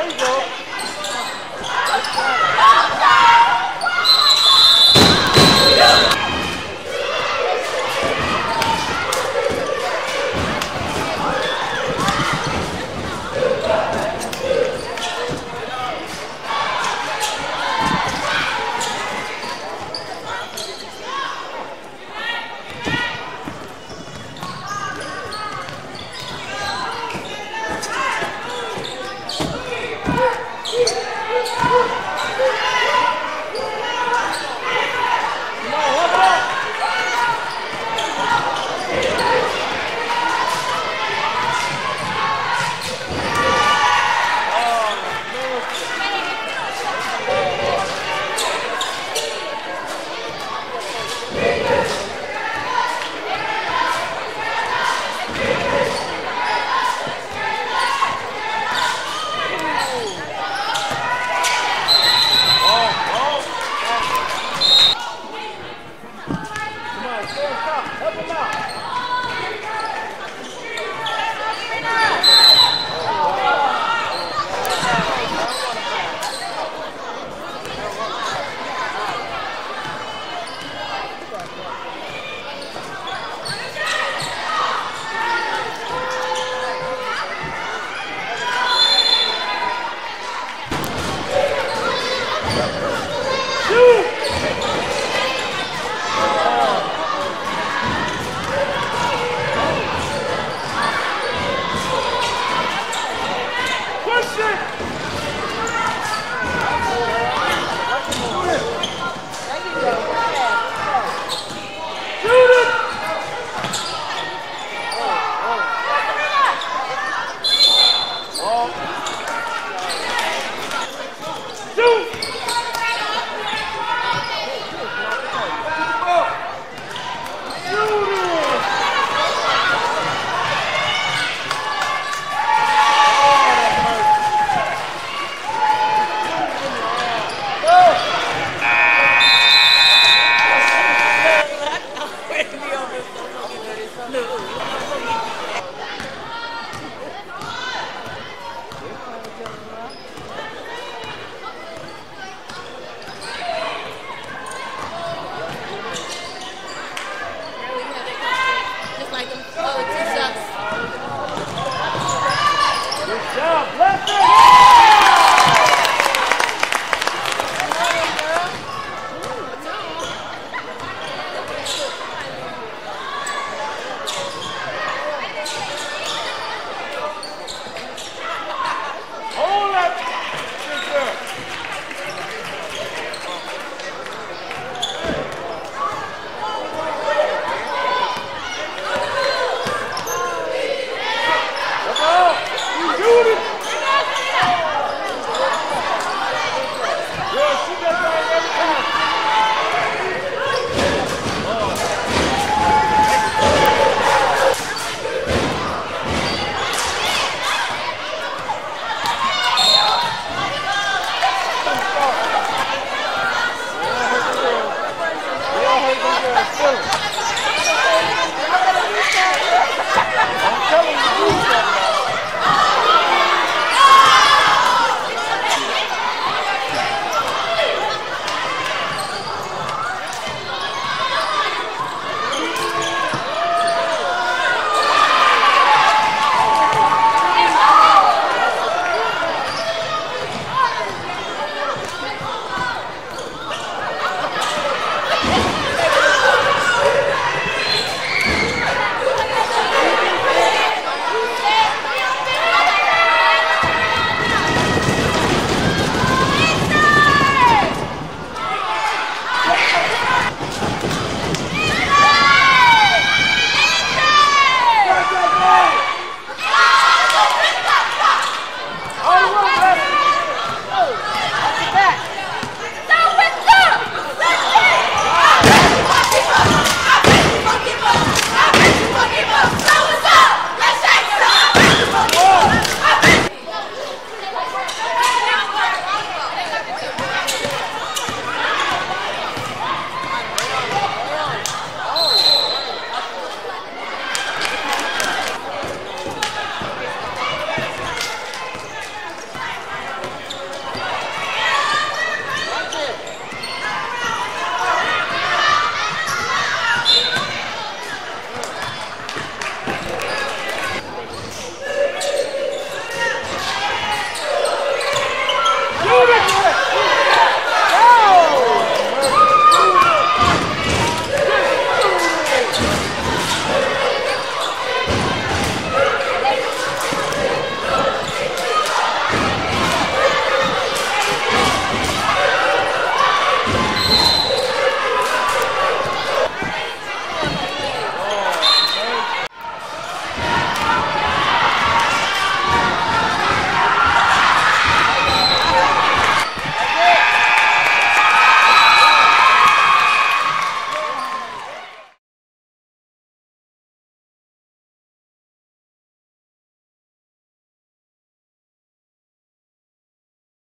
There you go.